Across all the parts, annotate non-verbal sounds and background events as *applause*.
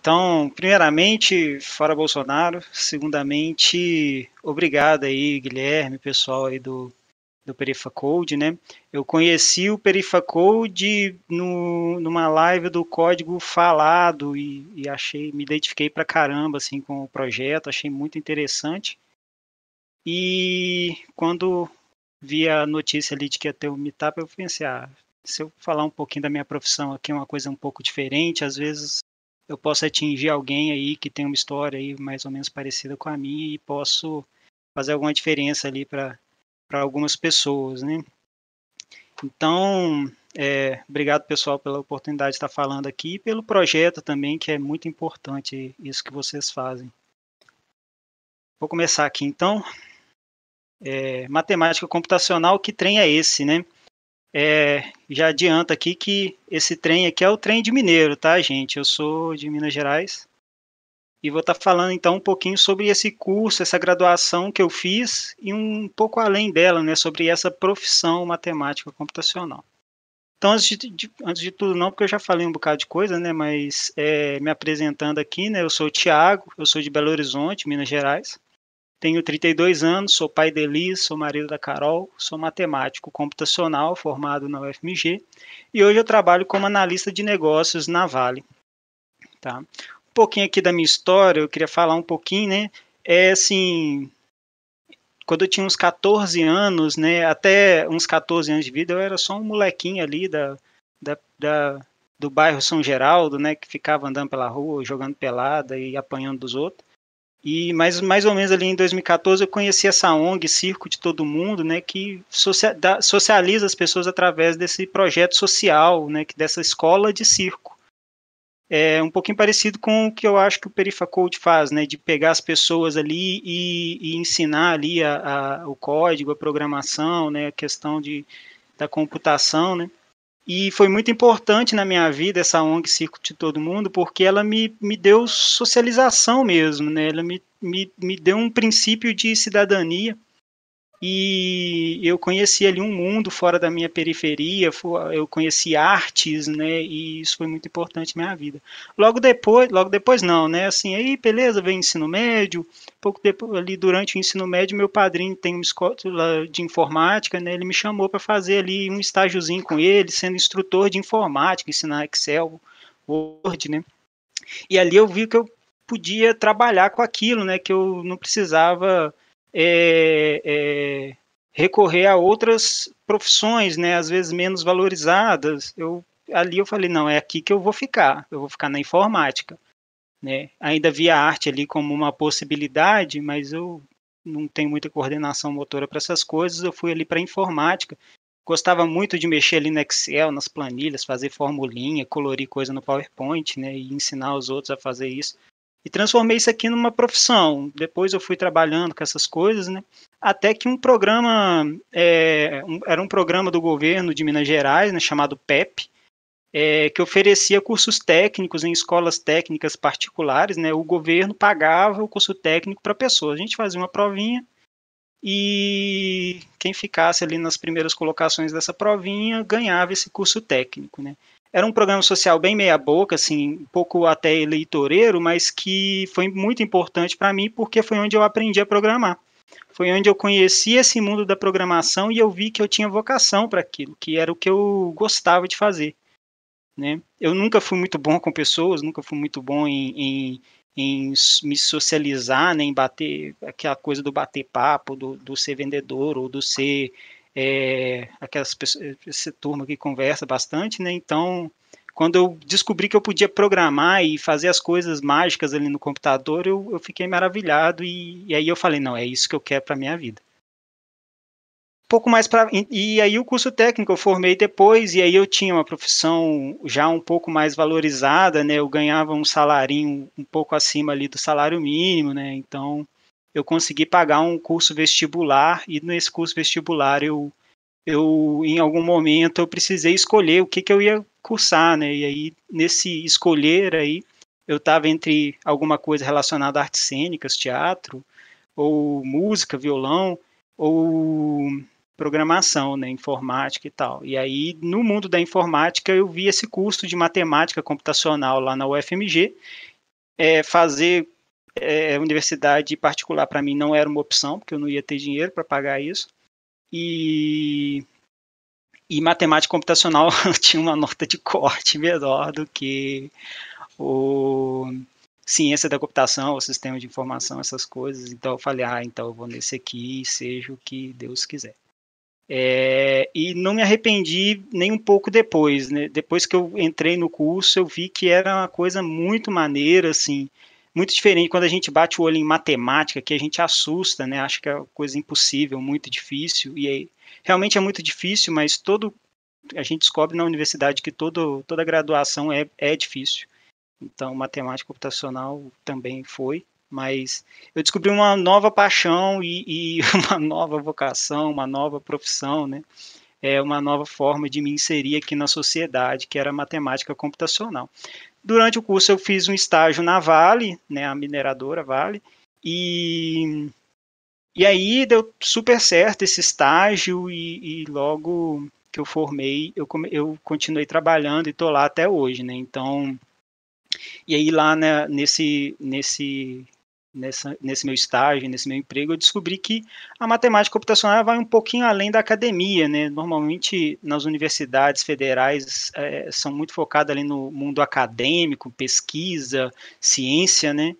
então, primeiramente, fora Bolsonaro, segundamente, obrigado aí, Guilherme, pessoal aí do, do Perifacode, né? Eu conheci o Perifacode no, numa live do Código Falado e, e achei, me identifiquei pra caramba, assim, com o projeto, achei muito interessante. E quando vi a notícia ali de que ia ter o Meetup, eu pensei, ah, se eu falar um pouquinho da minha profissão aqui, é uma coisa um pouco diferente, às vezes eu posso atingir alguém aí que tem uma história aí mais ou menos parecida com a minha e posso fazer alguma diferença ali para algumas pessoas, né? Então, é, obrigado pessoal pela oportunidade de estar falando aqui e pelo projeto também, que é muito importante isso que vocês fazem. Vou começar aqui então. É, matemática computacional, que trem é esse, né? É, já adianta aqui que esse trem aqui é o trem de Mineiro, tá, gente? Eu sou de Minas Gerais e vou estar tá falando então um pouquinho sobre esse curso, essa graduação que eu fiz e um pouco além dela, né, sobre essa profissão matemática computacional. Então, antes de, de, antes de tudo, não, porque eu já falei um bocado de coisa, né, mas é, me apresentando aqui, né, eu sou o Tiago, eu sou de Belo Horizonte, Minas Gerais. Tenho 32 anos, sou pai de Elis, sou marido da Carol, sou matemático computacional formado na UFMG e hoje eu trabalho como analista de negócios na Vale. Tá? Um pouquinho aqui da minha história, eu queria falar um pouquinho, né? É assim, quando eu tinha uns 14 anos, né, até uns 14 anos de vida, eu era só um molequinho ali da, da, da do bairro São Geraldo, né, que ficava andando pela rua, jogando pelada e apanhando dos outros. E mais, mais ou menos ali em 2014 eu conheci essa ONG Circo de Todo Mundo, né, que socializa as pessoas através desse projeto social, né, dessa escola de circo. É um pouquinho parecido com o que eu acho que o Perifacode faz, né, de pegar as pessoas ali e, e ensinar ali a, a, o código, a programação, né, a questão de, da computação, né. E foi muito importante na minha vida essa ONG Circo de Todo Mundo, porque ela me, me deu socialização mesmo, né? Ela me, me, me deu um princípio de cidadania e eu conheci ali um mundo fora da minha periferia, eu conheci artes, né, e isso foi muito importante na minha vida. Logo depois, logo depois não, né, assim, aí beleza, veio ensino médio, pouco depois, ali durante o ensino médio, meu padrinho tem uma escola de informática, né, ele me chamou para fazer ali um estágiozinho com ele, sendo instrutor de informática, ensinar Excel, Word, né, e ali eu vi que eu podia trabalhar com aquilo, né, que eu não precisava é, é, recorrer a outras profissões, né, às vezes menos valorizadas. Eu, ali eu falei, não, é aqui que eu vou ficar, eu vou ficar na informática. Né? Ainda via arte ali como uma possibilidade, mas eu não tenho muita coordenação motora para essas coisas, eu fui ali para informática. Gostava muito de mexer ali no Excel, nas planilhas, fazer formulinha, colorir coisa no PowerPoint, né, e ensinar os outros a fazer isso e transformei isso aqui numa profissão. Depois eu fui trabalhando com essas coisas, né? Até que um programa, é, um, era um programa do governo de Minas Gerais, né, chamado PEP, é, que oferecia cursos técnicos em escolas técnicas particulares, né? O governo pagava o curso técnico para pessoas. A gente fazia uma provinha e quem ficasse ali nas primeiras colocações dessa provinha ganhava esse curso técnico, né? Era um programa social bem meia boca, assim, um pouco até eleitoreiro, mas que foi muito importante para mim porque foi onde eu aprendi a programar. Foi onde eu conheci esse mundo da programação e eu vi que eu tinha vocação para aquilo, que era o que eu gostava de fazer. Né? Eu nunca fui muito bom com pessoas, nunca fui muito bom em, em, em me socializar, nem né, bater aquela coisa do bater papo, do, do ser vendedor ou do ser é, aquelas pessoas, essa turma que conversa bastante, né? Então, quando eu descobri que eu podia programar e fazer as coisas mágicas ali no computador, eu, eu fiquei maravilhado e, e aí eu falei, não, é isso que eu quero para minha vida. Pouco mais para e aí o curso técnico eu formei depois e aí eu tinha uma profissão já um pouco mais valorizada, né? Eu ganhava um salarinho um pouco acima ali do salário mínimo, né? Então, eu consegui pagar um curso vestibular e nesse curso vestibular eu, eu em algum momento eu precisei escolher o que, que eu ia cursar, né? E aí nesse escolher aí eu estava entre alguma coisa relacionada a artes cênicas, teatro, ou música, violão, ou programação, né, informática e tal. E aí, no mundo da informática, eu vi esse curso de matemática computacional lá na UFMG é, fazer é, universidade particular para mim não era uma opção, porque eu não ia ter dinheiro para pagar isso. E, e matemática computacional *laughs* tinha uma nota de corte menor do que o ciência da computação, o sistema de informação, essas coisas. Então eu falei, ah, então eu vou nesse aqui, seja o que Deus quiser. É, e não me arrependi nem um pouco depois, né? Depois que eu entrei no curso, eu vi que era uma coisa muito maneira, assim, muito diferente. Quando a gente bate o olho em matemática, que a gente assusta, né? Acha que é coisa impossível, muito difícil. E aí, realmente é muito difícil, mas todo a gente descobre na universidade que todo, toda graduação é, é difícil. Então, matemática computacional também foi mas eu descobri uma nova paixão e, e, *laughs* uma nova vocação, uma nova profissão, né? É uma nova forma de me inserir aqui na sociedade, que era matemática computacional. Durante o curso eu fiz um estágio na Vale, né, a mineradora Vale, e, e aí deu super certo esse estágio e, e logo que eu formei, eu, eu continuei trabalhando e estou lá até hoje, né? Então, e aí lá né, nesse, nesse nessa, nesse meu estágio, nesse meu emprego, eu descobri que a matemática computacional vai um pouquinho além da academia, né? Normalmente nas universidades federais é, são muito focadas ali no mundo acadêmico, pesquisa, ciência, né?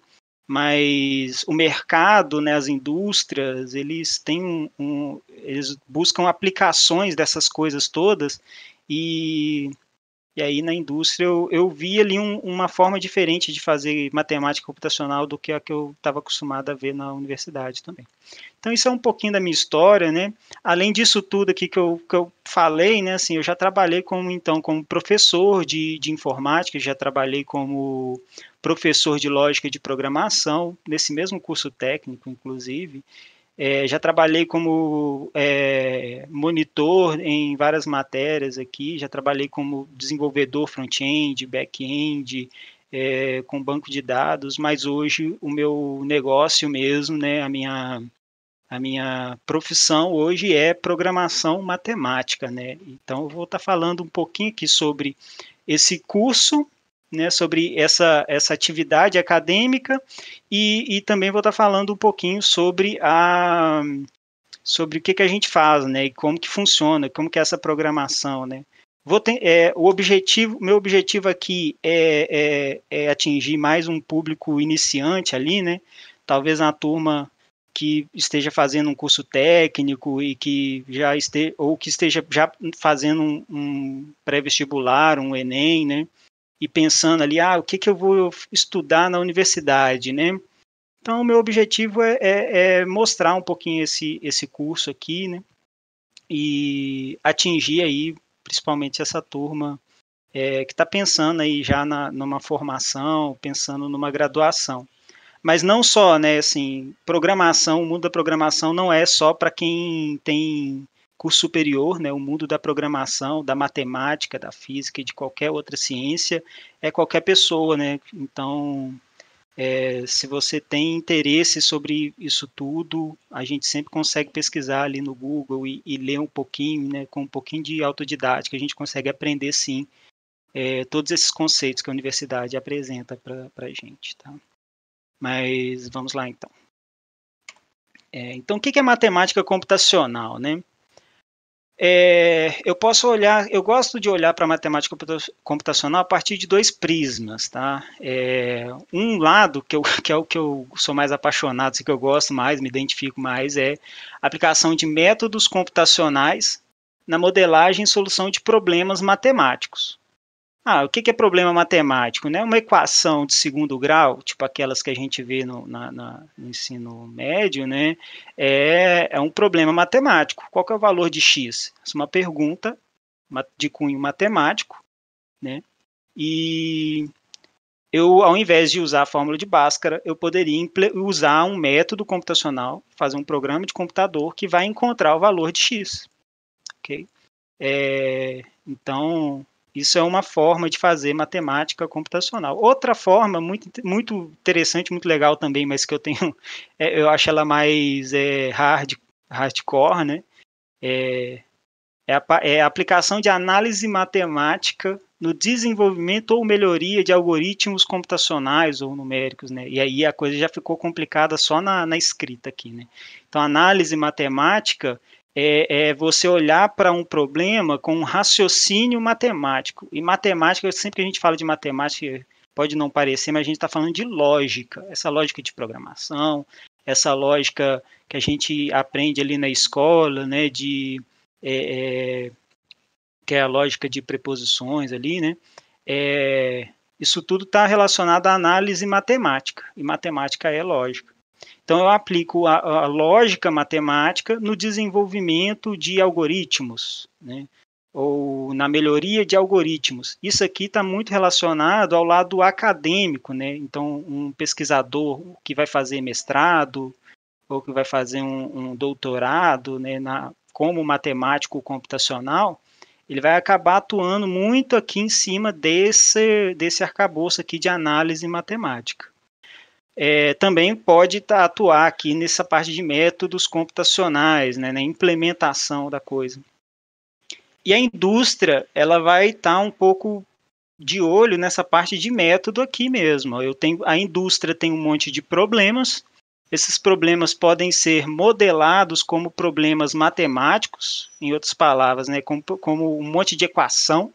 Mas o mercado, né, as indústrias, eles têm um, um eles buscam aplicações dessas coisas todas e e aí na indústria eu, eu vi ali um, uma forma diferente de fazer matemática computacional do que a que eu estava acostumado a ver na universidade também. Então isso é um pouquinho da minha história, né? Além disso tudo aqui que eu, que eu falei, né? Assim, eu já trabalhei como então como professor de, de informática, já trabalhei como professor de lógica de programação nesse mesmo curso técnico, inclusive. É, já trabalhei como é, monitor em várias matérias aqui, já trabalhei como desenvolvedor front-end, back-end, é, com banco de dados, mas hoje o meu negócio mesmo, né, a minha, a minha profissão hoje é programação matemática, né? Então eu vou estar falando um pouquinho aqui sobre esse curso né, sobre essa, essa atividade acadêmica e, e também vou estar falando um pouquinho sobre a sobre o que, que a gente faz, né, e como que funciona, como que é essa programação, né. Vou ter, é, o objetivo, meu objetivo aqui é, é, é, atingir mais um público iniciante ali, né, talvez uma turma que esteja fazendo um curso técnico e que já esteja, ou que esteja já fazendo um, um pré-vestibular, um Enem, né, e pensando ali, ah, o que, que eu vou estudar na universidade, né? Então, o meu objetivo é, é, é mostrar um pouquinho esse, esse curso aqui, né? E atingir aí, principalmente essa turma é, que está pensando aí já na, numa formação, pensando numa graduação. Mas não só, né, assim, programação, o mundo da programação não é só para quem tem curso superior, né, o mundo da programação, da matemática, da física e de qualquer outra ciência, é qualquer pessoa, né? Então, é, se você tem interesse sobre isso tudo, a gente sempre consegue pesquisar ali no Google e, e ler um pouquinho, né, com um pouquinho de autodidática, a gente consegue aprender sim é, todos esses conceitos que a universidade apresenta para a gente, tá? Mas vamos lá então. É, então, o que é matemática computacional, né? É, eu posso olhar, eu gosto de olhar para a matemática computacional a partir de dois prismas, tá? É, um lado que, eu, *laughs* que é o que eu sou mais apaixonado, que eu gosto mais, me identifico mais, é a aplicação de métodos computacionais na modelagem e solução de problemas matemáticos. Ah, o que é problema matemático? Né? Uma equação de segundo grau, tipo aquelas que a gente vê no, na, na, no ensino médio, né? é, é um problema matemático. Qual é o valor de x? Essa é uma pergunta de cunho matemático, né? E eu, ao invés de usar a fórmula de Bhaskara, eu poderia usar um método computacional, fazer um programa de computador que vai encontrar o valor de x. Ok? É, então, isso é uma forma de fazer matemática computacional. Outra forma muito, muito interessante, muito legal também, mas que eu tenho, *laughs* é, eu acho ela mais é, hard, hardcore, né? É, é a, é a aplicação de análise matemática no desenvolvimento ou melhoria de algoritmos computacionais ou numéricos, né? E aí a coisa já ficou complicada só na, na escrita aqui, né? Então, análise matemática é, é você olhar para um problema com um raciocínio matemático. E matemática, sempre que a gente fala de matemática, pode não parecer, mas a gente está falando de lógica, essa lógica de programação, essa lógica que a gente aprende ali na escola, né? De é, é que é a lógica de preposições ali, né? É, isso tudo está relacionado à análise matemática, e matemática é lógica. Então, eu aplico a, a lógica matemática no desenvolvimento de algoritmos, né? ou na melhoria de algoritmos. Isso aqui está muito relacionado ao lado acadêmico, né? Então, um pesquisador que vai fazer mestrado ou que vai fazer um, um doutorado, né, na, como matemático computacional, ele vai acabar atuando muito aqui em cima desse, desse arcabouço aqui de análise matemática. É, também pode atuar aqui nessa parte de métodos computacionais, né, na implementação da coisa. E a indústria, ela vai estar um pouco de olho nessa parte de método aqui mesmo. Eu tenho, a indústria tem um monte de problemas, esses problemas podem ser modelados como problemas matemáticos, em outras palavras, né, como, como um monte de equação.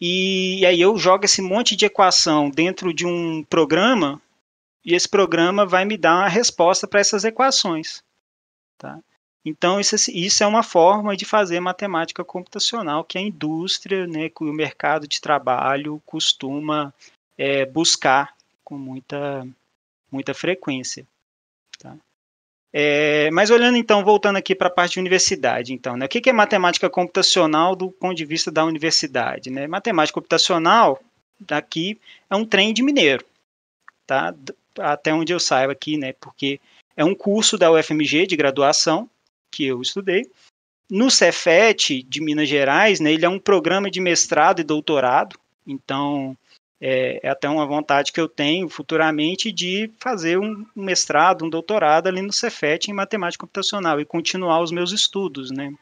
E aí eu jogo esse monte de equação dentro de um programa e esse programa vai me dar uma resposta para essas equações. Tá? Então, isso, isso, é uma forma de fazer matemática computacional que a indústria, né, que o mercado de trabalho costuma é, buscar com muita, muita frequência. Tá? É, mas olhando então, voltando aqui para a parte de universidade, então, né, o que é matemática computacional do ponto de vista da universidade? Né? Matemática computacional, daqui, é um trem de mineiro, tá? Até onde eu saiba aqui, né, porque é um curso da UFMG de graduação que eu estudei. No Cefet de Minas Gerais, né, ele é um programa de mestrado e doutorado, então é, é, até uma vontade que eu tenho futuramente de fazer um, mestrado, um doutorado ali no Cefet em matemática computacional e continuar os meus estudos, né?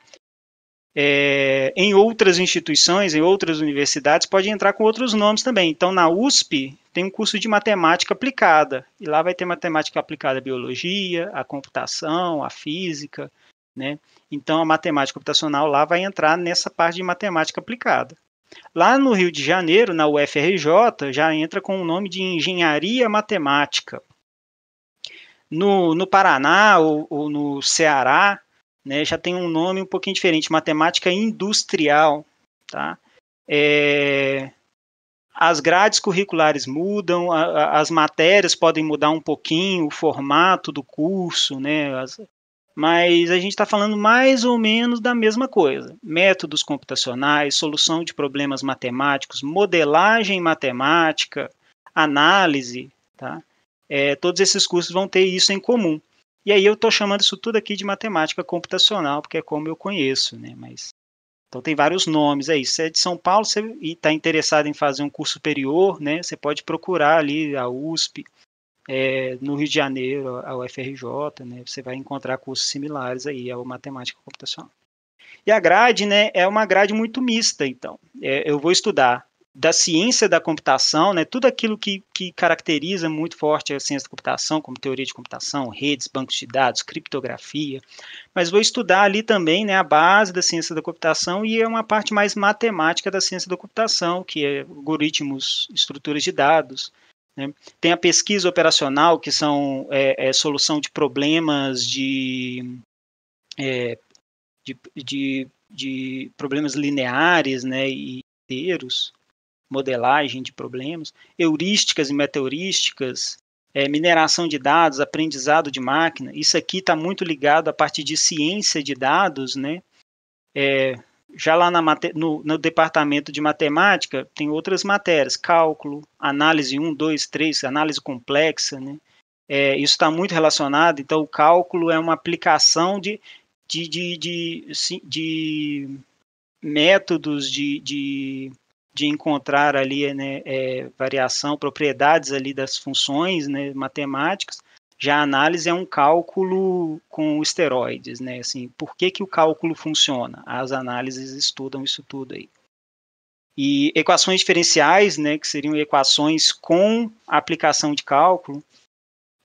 É, em outras instituições, em outras universidades, pode entrar com outros nomes também. Então, na USP, tem um curso de matemática aplicada, e lá vai ter matemática aplicada à biologia, à computação, à física, né? Então, a matemática computacional lá vai entrar nessa parte de matemática aplicada. Lá no Rio de Janeiro, na UFRJ, já entra com o nome de Engenharia Matemática. No, no Paraná ou, ou no Ceará, né, já tem um nome um pouquinho diferente, Matemática Industrial. Tá? É, as grades curriculares mudam, a, a, as matérias podem mudar um pouquinho, o formato do curso, né, as, mas a gente está falando mais ou menos da mesma coisa. Métodos computacionais, solução de problemas matemáticos, modelagem matemática, análise, tá? É, todos esses cursos vão ter isso em comum. E aí eu estou chamando isso tudo aqui de matemática computacional, porque é como eu conheço, né? Mas então tem vários nomes aí. Se é de São Paulo você, e está interessado em fazer um curso superior, né? Você pode procurar ali a USP, é, no Rio de Janeiro, a UFRJ, né, você vai encontrar cursos similares aí ao matemática computacional. E a grade, né, é uma grade muito mista, então. É, eu vou estudar da ciência da computação, né, tudo aquilo que, que caracteriza muito forte a ciência da computação, como teoria de computação, redes, bancos de dados, criptografia, mas vou estudar ali também né, a base da ciência da computação e é uma parte mais matemática da ciência da computação, que é algoritmos, estruturas de dados, né? Tem a pesquisa operacional, que são é, é, solução de problemas de, é, de, de, de, problemas lineares né, e inteiros, modelagem de problemas, heurísticas e metaheurísticas, é, mineração de dados, aprendizado de máquina. Isso aqui está muito ligado à parte de ciência de dados, né? É, já lá na, no, no, departamento de matemática, tem outras matérias, cálculo, análise 1, 2, 3, análise complexa, né? É, isso está muito relacionado, então o cálculo é uma aplicação de, de, de, de, de métodos de, de, de, encontrar ali né, é, variação, propriedades ali das funções né, matemáticas. Já a análise é um cálculo com esteroides, né? Assim, por que, que o cálculo funciona? As análises estudam isso tudo aí. E equações diferenciais, né, que seriam equações com aplicação de cálculo,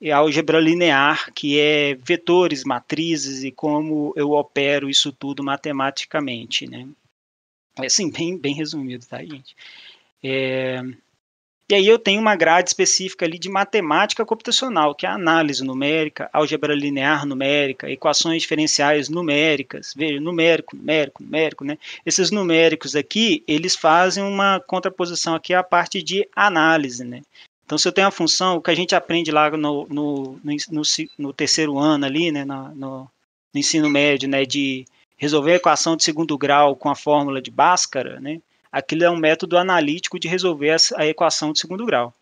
e álgebra linear, que é vetores, matrizes e como eu opero isso tudo matematicamente, né? É assim, bem, bem resumido, tá, gente? É, e aí eu tenho uma grade específica ali de matemática computacional, que é análise numérica, álgebra linear numérica, equações diferenciais numéricas, veja, numérico, numérico, numérico, né? Esses numéricos aqui, eles fazem uma contraposição aqui à parte de análise, né? Então, se eu tenho a função, o que a gente aprende lá no, no, no, no terceiro ano ali, né, no, no, ensino médio, né, de resolver a equação de segundo grau com a fórmula de Bhaskara, né, aquilo é um método analítico de resolver a, equação de segundo grau.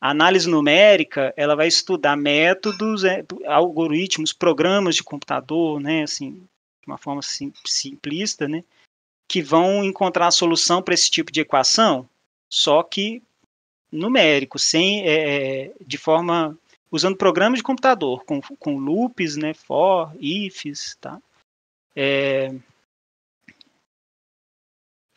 A análise numérica, ela vai estudar métodos, é, algoritmos, programas de computador, né, assim, de uma forma sim, simplista, né, que vão encontrar a solução para esse tipo de equação, só que numérico, sem, é, de forma usando programas de computador, com, com loops, né, for, ifs, tá? É...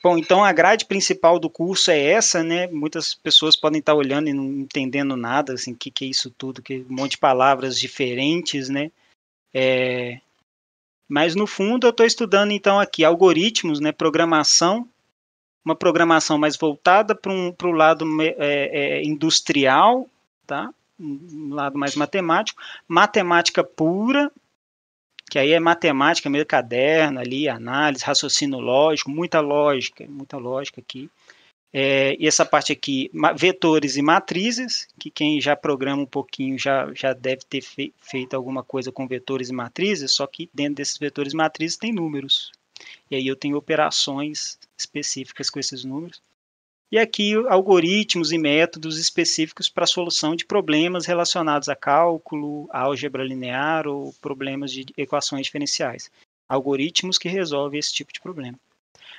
Bom, então a grade principal do curso é essa, né? Muitas pessoas podem estar olhando e não entendendo nada, assim, o que, que é isso tudo, que um monte de palavras diferentes, né? É... Mas no fundo eu estou estudando então aqui algoritmos, né? Programação uma programação mais voltada para um, o lado é, é, industrial, tá? um lado mais matemático, matemática pura, que aí é matemática, meio caderno ali, análise, raciocínio lógico, muita lógica, muita lógica aqui. É, e essa parte aqui, vetores e matrizes, que quem já programa um pouquinho já, já deve ter fe feito alguma coisa com vetores e matrizes, só que dentro desses vetores e matrizes tem números. E aí eu tenho operações específicas com esses números. E aqui algoritmos e métodos específicos para a solução de problemas relacionados a cálculo, álgebra linear ou problemas de equações diferenciais. Algoritmos que resolvem esse tipo de problema.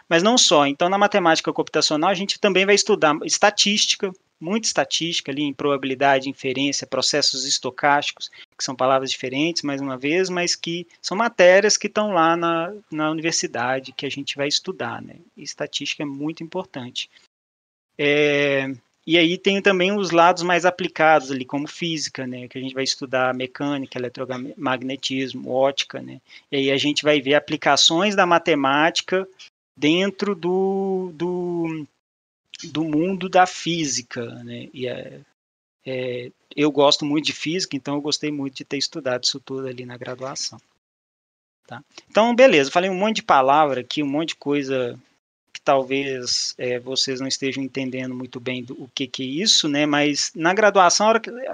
Mas não só. Então, na matemática computacional, a gente também vai estudar estatística, muita estatística ali em probabilidade, inferência, processos estocásticos, que são palavras diferentes, mais uma vez, mas que são matérias que estão lá na, na universidade que a gente vai estudar. Né? E estatística é muito importante. É, e aí tem também os lados mais aplicados ali, como física, né, que a gente vai estudar mecânica, eletromagnetismo, ótica, né, e aí a gente vai ver aplicações da matemática dentro do, do, do mundo da física, né? E é, é, eu gosto muito de física, então eu gostei muito de ter estudado isso tudo ali na graduação. Tá? Então, beleza, falei um monte de palavra aqui, um monte de coisa que talvez é, vocês não estejam entendendo muito bem do, o que, que é isso, né? Mas na graduação,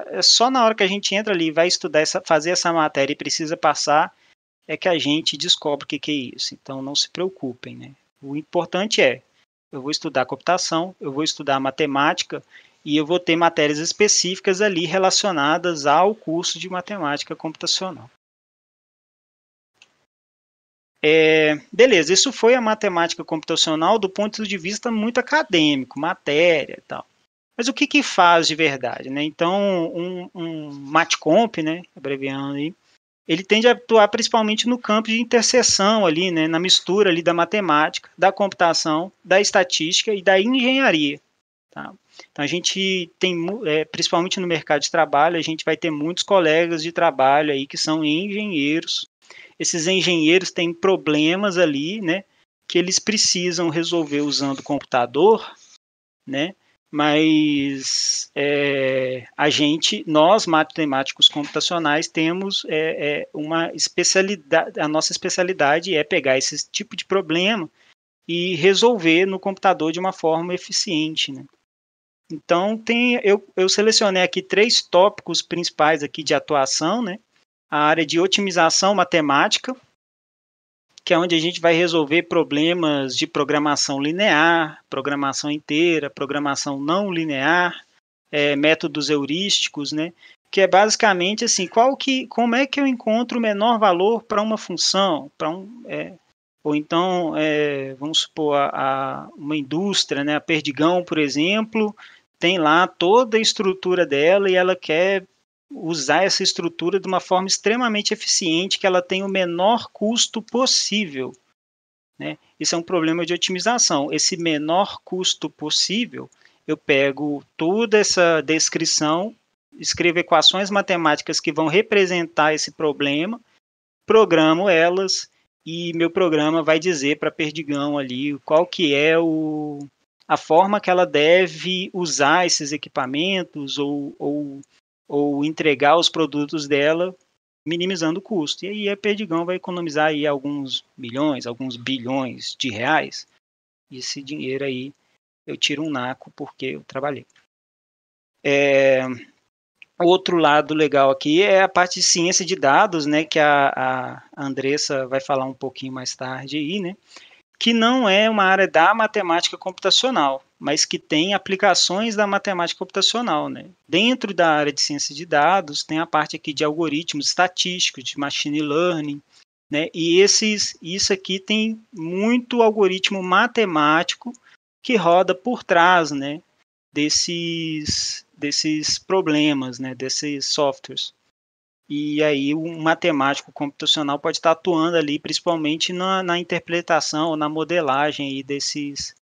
é só na hora que a gente entra ali, vai estudar, essa, fazer essa matéria e precisa passar, é que a gente descobre o que, que é isso. Então, não se preocupem, né? O importante é, eu vou estudar computação, eu vou estudar matemática e eu vou ter matérias específicas ali relacionadas ao curso de matemática computacional. É, beleza, isso foi a matemática computacional do ponto de vista muito acadêmico, matéria e tal. Mas o que, que faz de verdade? Né? Então, um, um MatComp, né, abreviando aí, ele tende a atuar principalmente no campo de interseção ali, né, na mistura ali da matemática, da computação, da estatística e da engenharia. Tá? Então a gente tem, é, principalmente no mercado de trabalho, a gente vai ter muitos colegas de trabalho aí que são engenheiros. Esses engenheiros têm problemas ali, né, que eles precisam resolver usando o computador, né, mas é, a gente, nós matemáticos computacionais, temos é, é, uma especialidade, a nossa especialidade é pegar esse tipo de problema e resolver no computador de uma forma eficiente, né? Então tem, eu, eu selecionei aqui três tópicos principais aqui de atuação, né? A área de otimização matemática, que é onde a gente vai resolver problemas de programação linear, programação inteira, programação não linear, é, métodos heurísticos, né? Que é basicamente assim, qual que, como é que eu encontro o menor valor para uma função, para um, é, ou então, é, vamos supor, a, a, uma indústria, né, a Perdigão, por exemplo, tem lá toda a estrutura dela e ela quer usar essa estrutura de uma forma extremamente eficiente, que ela tenha o menor custo possível. Né? Isso é um problema de otimização. Esse menor custo possível, eu pego toda essa descrição, escrevo equações matemáticas que vão representar esse problema, programo elas e meu programa vai dizer para Perdigão ali qual que é o, a forma que ela deve usar esses equipamentos ou, ou, ou entregar os produtos dela minimizando o custo. E aí a Perdigão vai economizar aí alguns milhões, alguns bilhões de reais. E esse dinheiro aí eu tiro um naco porque eu trabalhei. É, outro lado legal aqui é a parte de ciência de dados, né, que a, a Andressa vai falar um pouquinho mais tarde aí, né, que não é uma área da matemática computacional, mas que tem aplicações da matemática computacional, né. Dentro da área de ciência de dados tem a parte aqui de algoritmos estatísticos, de machine learning, né, e esses, isso aqui tem muito algoritmo matemático que roda por trás, né, desses, desses problemas, né, desses softwares. E aí um matemático computacional pode estar atuando ali, principalmente na, na interpretação, na modelagem desses,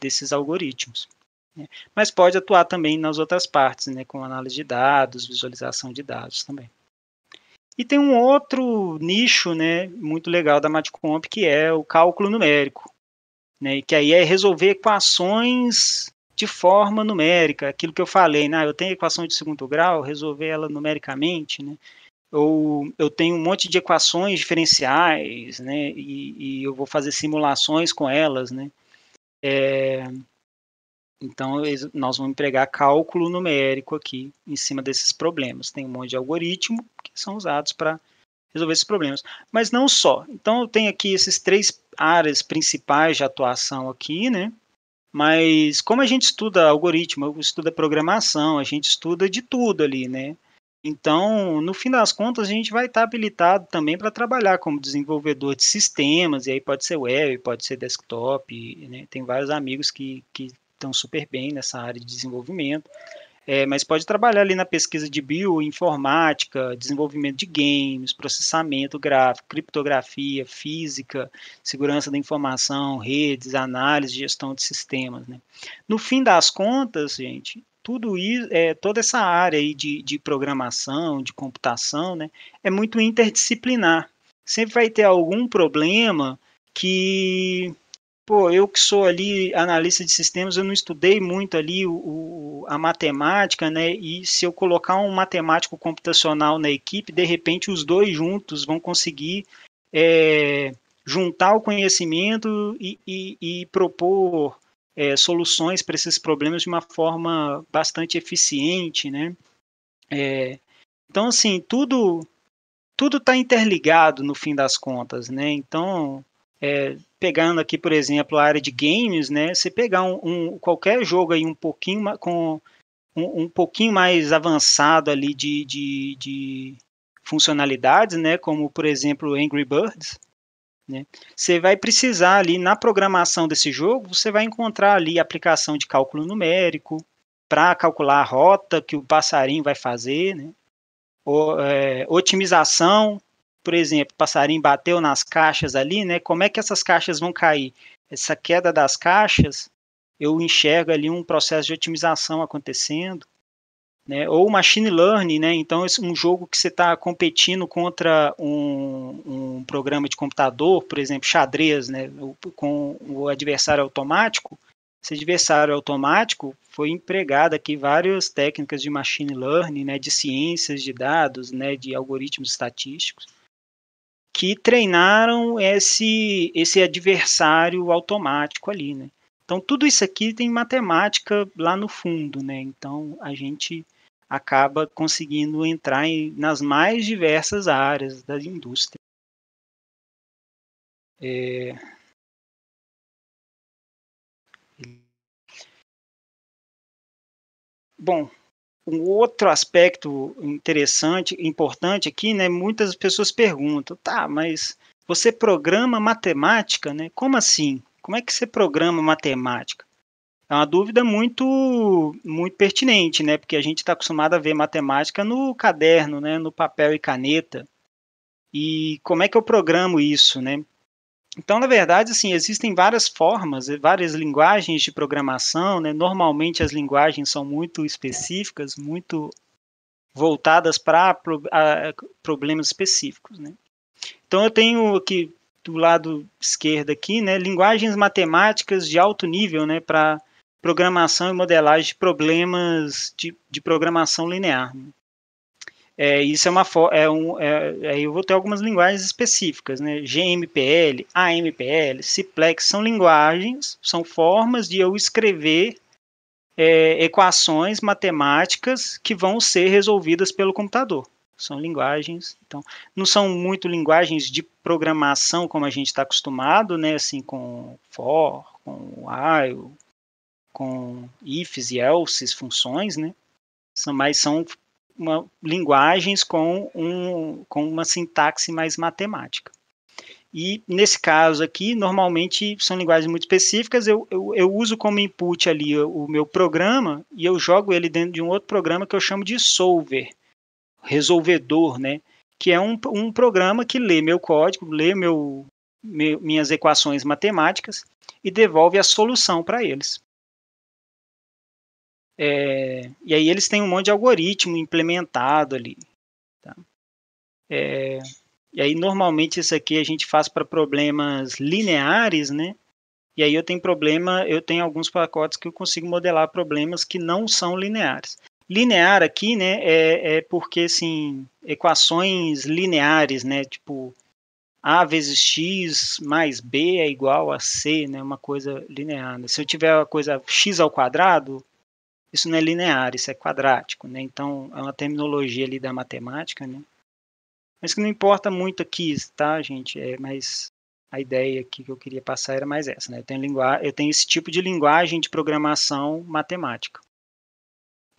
desses algoritmos. Né? Mas pode atuar também nas outras partes, né, com análise de dados, visualização de dados também. E tem um outro nicho né, muito legal da Matcomp, que é o cálculo numérico né? Que aí é resolver equações de forma numérica, aquilo que eu falei, né? Eu tenho equação de segundo grau, resolver ela numericamente, né? Ou eu tenho um monte de equações diferenciais, né? E, e eu vou fazer simulações com elas, né? É, então, nós vamos empregar cálculo numérico aqui em cima desses problemas. Tem um monte de algoritmo que são usados para resolver esses problemas. Mas não só. Então, eu tenho aqui esses três áreas principais de atuação aqui, né? Mas como a gente estuda algoritmo, estuda programação, a gente estuda de tudo ali, né? Então, no fim das contas, a gente vai estar habilitado também para trabalhar como desenvolvedor de sistemas, e aí pode ser web, pode ser desktop, né? tem vários amigos que, que estão super bem nessa área de desenvolvimento é, mas pode trabalhar ali na pesquisa de bioinformática, desenvolvimento de games, processamento gráfico, criptografia, física, segurança da informação, redes, análise, gestão de sistemas. Né? No fim das contas, gente, tudo isso, é, toda essa área aí de, de programação, de computação, né, é muito interdisciplinar. Sempre vai ter algum problema que pô, eu que sou ali analista de sistemas, eu não estudei muito ali o, o, a matemática, né? E se eu colocar um matemático computacional na equipe, de repente os dois juntos vão conseguir é, juntar o conhecimento e, e, e propor é, soluções para esses problemas de uma forma bastante eficiente, né? É, então, assim, tudo tudo está interligado no fim das contas, né? Então, é, pegando aqui, por exemplo, a área de games, né? Você pegar um, um qualquer jogo aí um pouquinho com um, um pouquinho mais avançado ali de, de, de, funcionalidades, né? Como por exemplo Angry Birds, né? Você vai precisar ali na programação desse jogo, você vai encontrar ali aplicação de cálculo numérico para calcular a rota que o passarinho vai fazer, né? O, é, otimização por exemplo, passarinho bateu nas caixas ali, né? Como é que essas caixas vão cair? Essa queda das caixas, eu enxergo ali um processo de otimização acontecendo, né? Ou machine learning, né? Então, um jogo que você está competindo contra um, um, programa de computador, por exemplo, xadrez, né? Com o adversário automático, esse adversário automático foi empregado aqui várias técnicas de machine learning, né? De ciências de dados, né? De algoritmos estatísticos que treinaram esse, esse adversário automático ali, né? Então tudo isso aqui tem matemática lá no fundo, né? Então a gente acaba conseguindo entrar em, nas mais diversas áreas da indústria. É... Bom, um outro aspecto interessante, importante aqui, né? Muitas pessoas perguntam, tá, mas você programa matemática, né? Como assim? Como é que você programa matemática? É uma dúvida muito, muito pertinente, né? Porque a gente está acostumado a ver matemática no caderno, né? No papel e caneta. E como é que eu programo isso, né? Então, na verdade, assim, existem várias formas, várias linguagens de programação, né? Normalmente as linguagens são muito específicas, muito voltadas para problemas específicos, né? Então, eu tenho aqui do lado esquerdo aqui, né, linguagens matemáticas de alto nível, né, para programação e modelagem de problemas de, de programação linear. Né? É, isso é uma é um, é, aí eu vou ter algumas linguagens específicas, né? GMPL, AMPL, Ciplex são linguagens, são formas de eu escrever é, equações matemáticas que vão ser resolvidas pelo computador. São linguagens, então não são muito linguagens de programação como a gente está acostumado, né? Assim com for, com while, com ifs e elses, funções, né? São, mas são uma, linguagens com, um, com uma sintaxe mais matemática. E nesse caso aqui, normalmente são linguagens muito específicas, eu, eu, eu, uso como input ali o meu programa e eu jogo ele dentro de um outro programa que eu chamo de solver, resolvedor, né? Que é um, um programa que lê meu código, lê meu, meu minhas equações matemáticas e devolve a solução para eles. É, e aí eles têm um monte de algoritmo implementado ali. Tá? É, e aí normalmente isso aqui a gente faz para problemas lineares, né? E aí eu tenho problema, eu tenho alguns pacotes que eu consigo modelar problemas que não são lineares. Linear aqui, né, é, é porque assim, equações lineares, né, tipo a vezes x mais b é igual a c, né, uma coisa linear. Né? Se eu tiver a coisa x ao quadrado, isso não é linear, isso é quadrático, né? Então é uma terminologia ali da matemática, né? Mas que não importa muito aqui, tá, gente? É mais a ideia aqui que eu queria passar era mais essa, né? Eu tenho, eu tenho esse tipo de linguagem de programação matemática.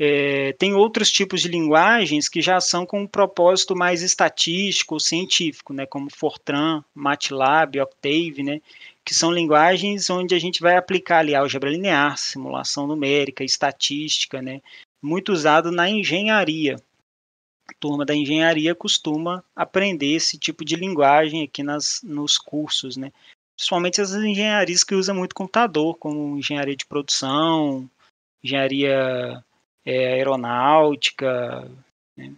É, tem outros tipos de linguagens que já são com um propósito mais estatístico ou científico, né, como Fortran, MATLAB, Octave, né, que são linguagens onde a gente vai aplicar ali álgebra linear, simulação numérica, estatística, né, muito usado na engenharia. A turma da engenharia costuma aprender esse tipo de linguagem aqui nas, nos cursos, né, principalmente as engenharias que usam muito computador, como engenharia de produção, engenharia é, aeronáutica. Né?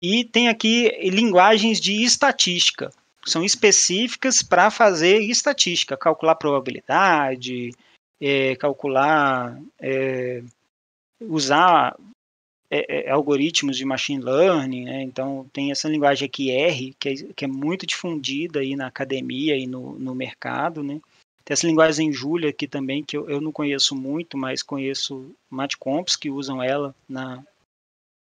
E tem aqui linguagens de estatística, são específicas para fazer estatística, calcular probabilidade, é, calcular, é, usar é, é, algoritmos de machine learning, né? então tem essa linguagem aqui R, que é, que é muito difundida aí na academia e no, no mercado, né? Tem essa linguagem Julia aqui também, que eu, eu não conheço muito, mas conheço matcomps que usam ela na,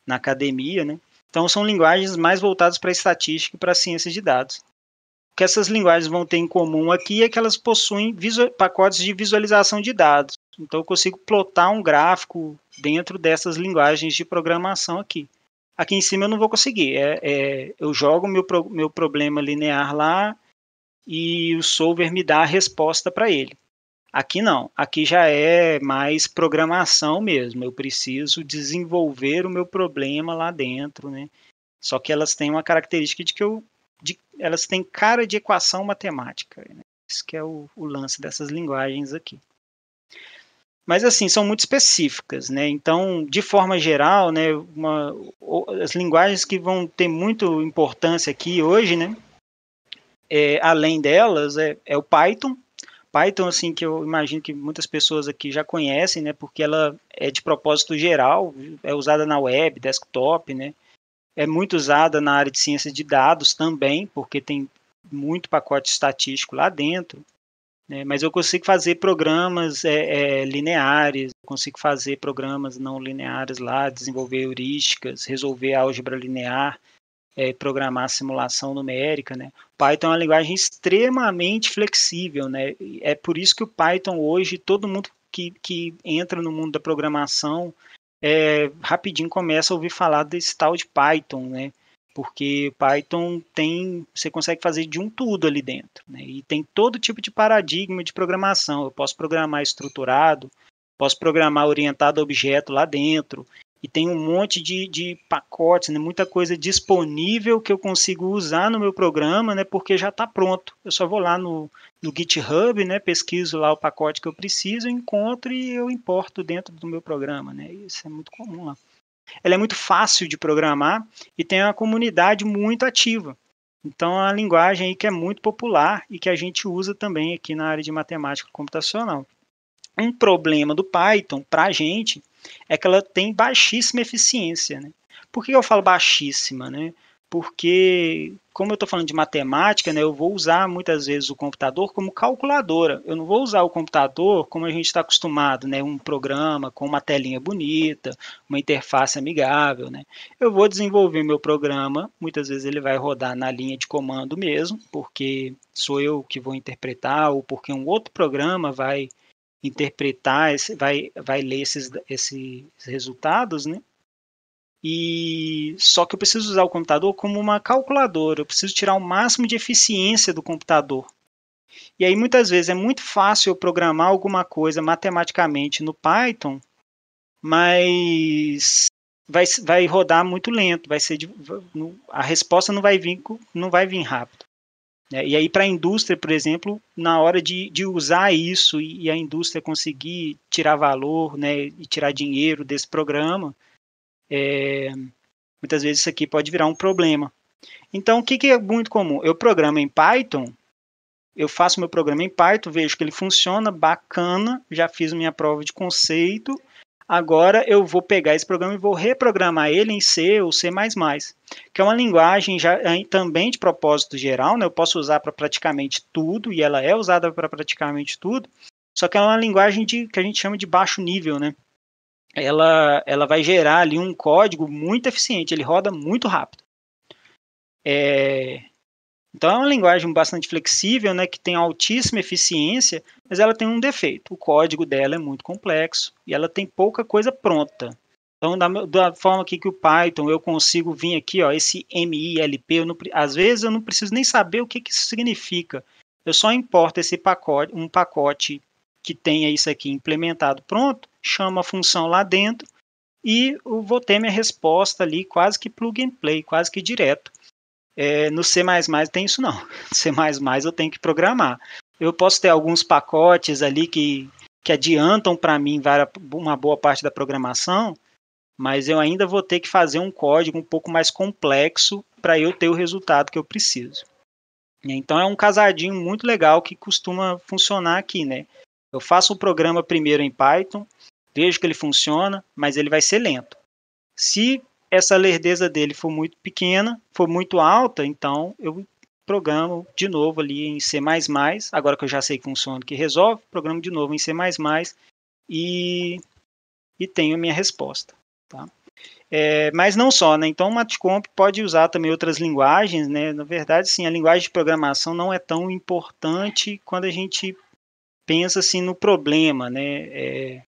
na academia, né? Então são linguagens mais voltadas para estatística e para ciência de dados. O que essas linguagens vão ter em comum aqui é que elas possuem pacotes de visualização de dados. Então eu consigo plotar um gráfico dentro dessas linguagens de programação aqui. Aqui em cima eu não vou conseguir. É, é, eu jogo meu, pro, meu problema linear lá e o solver me dá a resposta para ele. Aqui não, aqui já é mais programação mesmo. Eu preciso desenvolver o meu problema lá dentro, né? Só que elas têm uma característica de que eu, de, elas têm cara de equação matemática. Né? Isso que é o, o lance dessas linguagens aqui. Mas assim, são muito específicas, né? Então, de forma geral, né, uma, as linguagens que vão ter muito importância aqui hoje, né, é, além delas, é, é, o Python. Python, assim, que eu imagino que muitas pessoas aqui já conhecem, né? Porque ela é de propósito geral, é usada na web, desktop, né? É muito usada na área de ciência de dados também, porque tem muito pacote estatístico lá dentro. Né? Mas eu consigo fazer programas é, é, lineares, consigo fazer programas não lineares lá, desenvolver heurísticas, resolver álgebra linear é, programar simulação numérica, né? Python é uma linguagem extremamente flexível, né? É por isso que o Python hoje, todo mundo que, que entra no mundo da programação, é, rapidinho começa a ouvir falar desse tal de Python, né? porque Python tem, você consegue fazer de um tudo ali dentro, né? E tem todo tipo de paradigma de programação. Eu posso programar estruturado, posso programar orientado a objeto lá dentro, e tem um monte de, de pacotes, né? muita coisa disponível que eu consigo usar no meu programa, né? Porque já está pronto. Eu só vou lá no, no GitHub, né? Pesquiso lá o pacote que eu preciso, encontro e eu importo dentro do meu programa, né? Isso é muito comum lá ela é muito fácil de programar e tem uma comunidade muito ativa. Então, é uma linguagem aí que é muito popular e que a gente usa também aqui na área de matemática computacional. Um problema do Python para a gente é que ela tem baixíssima eficiência. Né? Por que eu falo baixíssima? Né? porque como eu estou falando de matemática, né, eu vou usar muitas vezes o computador como calculadora. Eu não vou usar o computador como a gente está acostumado, né, um programa com uma telinha bonita, uma interface amigável. Né. Eu vou desenvolver meu programa, muitas vezes ele vai rodar na linha de comando mesmo, porque sou eu que vou interpretar, ou porque um outro programa vai interpretar, vai, vai ler esses, esses resultados, né? E só que eu preciso usar o computador como uma calculadora, eu preciso tirar o máximo de eficiência do computador. E aí muitas vezes é muito fácil eu programar alguma coisa matematicamente no Python, mas vai, vai rodar muito lento, vai ser a resposta não vai vir não vai vir rápido. Né? E aí para a indústria, por exemplo, na hora de, de usar isso e, e a indústria conseguir tirar valor, né, e tirar dinheiro desse programa, é, muitas vezes isso aqui pode virar um problema. Então, o que, que é muito comum? Eu programo em Python, eu faço meu programa em Python, vejo que ele funciona, bacana, já fiz minha prova de conceito, agora eu vou pegar esse programa e vou reprogramar ele em C ou C++, que é uma linguagem já, é, também de propósito geral, né? eu posso usar para praticamente tudo, e ela é usada para praticamente tudo, só que é uma linguagem de, que a gente chama de baixo nível, né? ela, ela vai gerar ali um código muito eficiente, ele roda muito rápido. É, então é uma linguagem bastante flexível, né, que tem altíssima eficiência, mas ela tem um defeito. O código dela é muito complexo e ela tem pouca coisa pronta. Então, da, da forma que, o Python eu consigo vir aqui, ó, esse MILP, eu não, às vezes eu não preciso nem saber o que, que isso significa. Eu só importo esse pacote, um pacote que tenha isso aqui implementado pronto, chamo a função lá dentro e eu vou ter minha resposta ali quase que plug and play, quase que direto. É, no C++ tem isso não. No C++ eu tenho que programar. Eu posso ter alguns pacotes ali que, que adiantam para mim uma boa parte da programação, mas eu ainda vou ter que fazer um código um pouco mais complexo para eu ter o resultado que eu preciso. Então é um casadinho muito legal que costuma funcionar aqui, né? Eu faço o programa primeiro em Python, vejo que ele funciona, mas ele vai ser lento. Se essa lerdeza dele for muito pequena, for muito alta, então eu programo de novo ali em C++, agora que eu já sei que funciona, que resolve, programo de novo em C++ e, e tenho a minha resposta. Tá? É, mas não só, né? Então o Matcomp pode usar também outras linguagens, né? Na verdade, sim, a linguagem de programação não é tão importante quando a gente pensa assim no problema, né? É,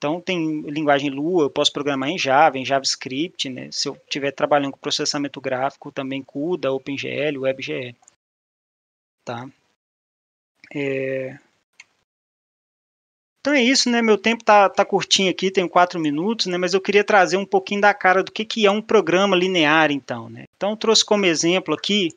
então tem linguagem Lua, eu posso programar em Java, em JavaScript, né? Se eu estiver trabalhando com processamento gráfico, também CUDA, OpenGL, WebGL, tá? É... Então é isso, né? Meu tempo tá, tá curtinho aqui, tenho quatro minutos, né? Mas eu queria trazer um pouquinho da cara do que, que é um programa linear, então, né? Então eu trouxe como exemplo aqui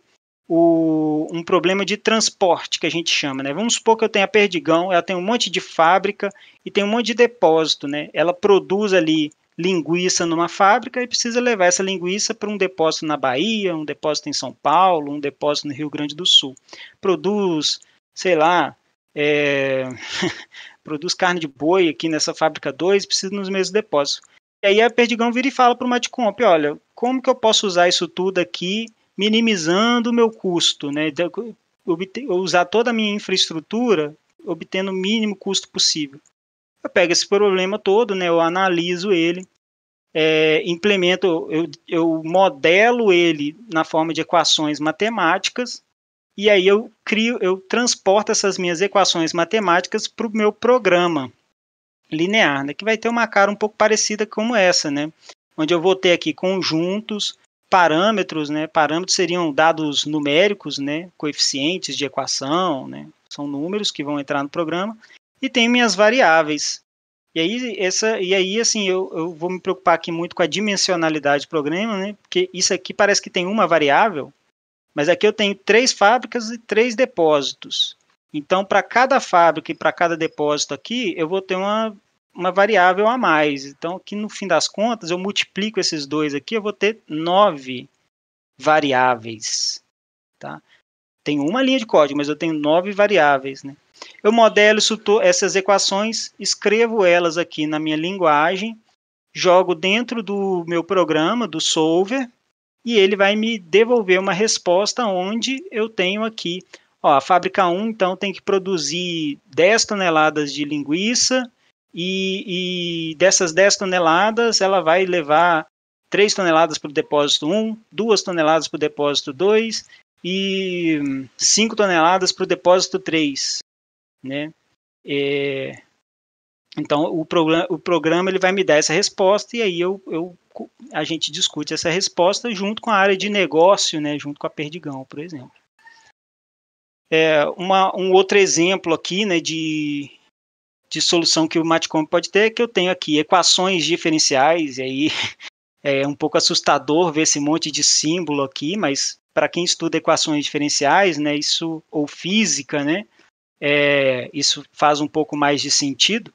o, um problema de transporte, que a gente chama. Né? Vamos supor que eu tenha Perdigão, ela tem um monte de fábrica e tem um monte de depósito. Né? Ela produz ali linguiça numa fábrica e precisa levar essa linguiça para um depósito na Bahia, um depósito em São Paulo, um depósito no Rio Grande do Sul. Produz, sei lá, é... *laughs* produz carne de boi aqui nessa fábrica 2, precisa nos mesmos depósitos. E aí a Perdigão vira e fala para o Matcomp, olha, como que eu posso usar isso tudo aqui minimizando o meu custo, né? usar toda a minha infraestrutura obtendo o mínimo custo possível. Eu pego esse problema todo, né? Eu analiso ele, é, implemento, eu, eu modelo ele na forma de equações matemáticas e aí eu crio, eu transporto essas minhas equações matemáticas para o meu programa linear, né, que vai ter uma cara um pouco parecida como essa, né, onde eu vou ter aqui conjuntos parâmetros, né? Parâmetros seriam dados numéricos, né? Coeficientes de equação, né? São números que vão entrar no programa. E tem minhas variáveis. E aí, essa, e aí assim, eu, eu vou me preocupar aqui muito com a dimensionalidade do programa, né? Porque isso aqui parece que tem uma variável, mas aqui eu tenho três fábricas e três depósitos. Então, para cada fábrica e para cada depósito aqui, eu vou ter uma, uma variável a mais. Então, aqui no fim das contas, eu multiplico esses dois aqui, eu vou ter nove variáveis. Tá? Tem uma linha de código, mas eu tenho nove variáveis. Né? Eu modelo essas equações, escrevo elas aqui na minha linguagem, jogo dentro do meu programa, do solver, e ele vai me devolver uma resposta onde eu tenho aqui, ó, a fábrica 1 então tem que produzir 10 toneladas de linguiça e, e dessas 10 toneladas ela vai levar 3 toneladas para o depósito 1, 2 toneladas para o depósito 2 e 5 toneladas para o depósito 3, né? É, então o programa, o programa ele vai me dar essa resposta e aí eu, eu a gente discute essa resposta junto com a área de negócio, né, junto com a Perdigão, por exemplo. É, uma, um outro exemplo aqui né, de, de solução que o Matcom pode ter que eu tenho aqui equações diferenciais, e aí *laughs* é um pouco assustador ver esse monte de símbolo aqui, mas para quem estuda equações diferenciais, né, isso ou física, né, é, isso faz um pouco mais de sentido.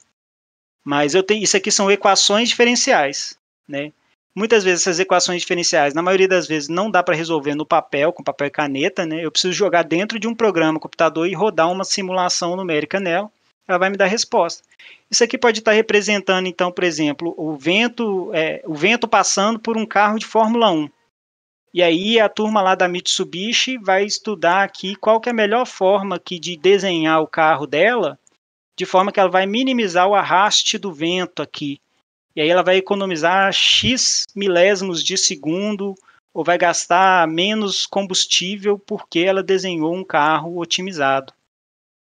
Mas eu tenho isso aqui são equações diferenciais, né? Muitas vezes essas equações diferenciais, na maioria das vezes, não dá para resolver no papel, com papel e caneta, né? Eu preciso jogar dentro de um programa computador e rodar uma simulação numérica nela, ela vai me dar resposta. Isso aqui pode estar representando, então, por exemplo, o vento, é, o vento passando por um carro de Fórmula 1. E aí a turma lá da Mitsubishi vai estudar aqui qual que é a melhor forma aqui de desenhar o carro dela, de forma que ela vai minimizar o arraste do vento aqui. E aí ela vai economizar X milésimos de segundo ou vai gastar menos combustível porque ela desenhou um carro otimizado.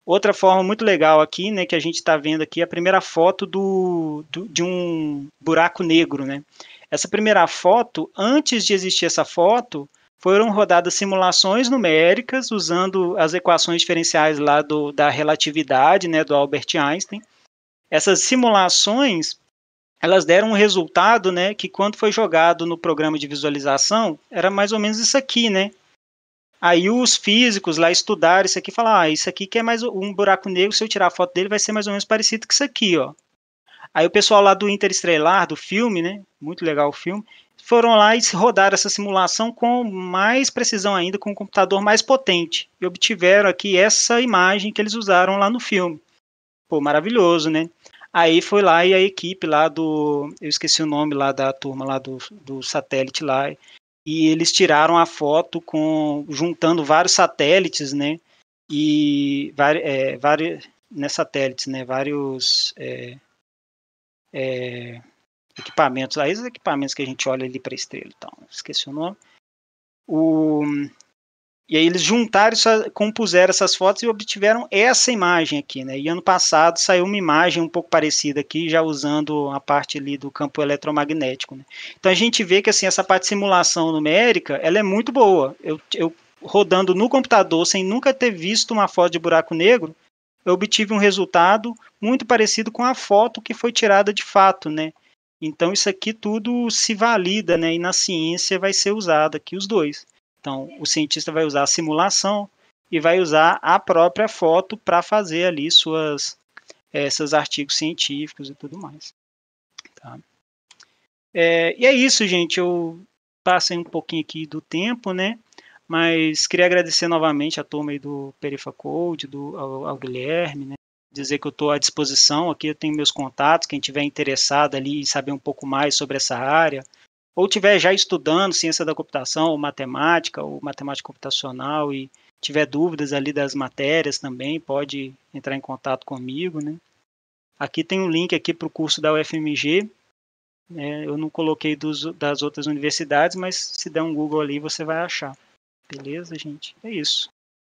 Outra forma muito legal aqui, né, que a gente está vendo aqui, é a primeira foto do, do, de um buraco negro, né? Essa primeira foto, antes de existir essa foto, foram rodadas simulações numéricas usando as equações diferenciais lá do, da relatividade, né, do Albert Einstein. Essas simulações elas deram um resultado, né, que quando foi jogado no programa de visualização, era mais ou menos isso aqui, né? Aí os físicos lá estudaram isso aqui e falaram, ah, isso aqui que é mais um buraco negro, se eu tirar a foto dele vai ser mais ou menos parecido com isso aqui, ó. Aí o pessoal lá do Interestelar, do filme, né, muito legal o filme, foram lá e rodaram essa simulação com mais precisão ainda, com um computador mais potente, e obtiveram aqui essa imagem que eles usaram lá no filme. Pô, maravilhoso, né? Aí foi lá e a equipe lá do. Eu esqueci o nome lá da turma lá do, do satélite lá. E eles tiraram a foto com. juntando vários satélites, né? E. É, vários né, satélites, né? Vários. É, é, equipamentos, aí os equipamentos que a gente olha ali para estrela, então, esqueci o nome. O, e aí eles juntaram, compuseram essas fotos e obtiveram essa imagem aqui, né? E ano passado saiu uma imagem um pouco parecida aqui, já usando a parte ali do campo eletromagnético. Né? Então a gente vê que assim essa parte de simulação numérica, ela é muito boa. Eu, eu rodando no computador sem nunca ter visto uma foto de buraco negro, eu obtive um resultado muito parecido com a foto que foi tirada de fato, né? Então isso aqui tudo se valida, né? E na ciência vai ser usado aqui os dois. Então, o cientista vai usar a simulação e vai usar a própria foto para fazer ali suas é, seus artigos científicos e tudo mais. Tá? É, e é isso, gente. Eu passei um pouquinho aqui do tempo, né? Mas queria agradecer novamente a turma aí do Perifa Code, do, ao, ao Guilherme, né? Dizer que eu estou à disposição aqui, eu tenho meus contatos, quem tiver interessado ali em saber um pouco mais sobre essa área, ou tiver já estudando ciência da computação, ou matemática, ou matemática computacional e tiver dúvidas ali das matérias também, pode entrar em contato comigo, né? Aqui tem um link aqui para o curso da UFMG. Né? Eu não coloquei dos, das outras universidades, mas se der um Google ali você vai achar. Beleza, gente? É isso.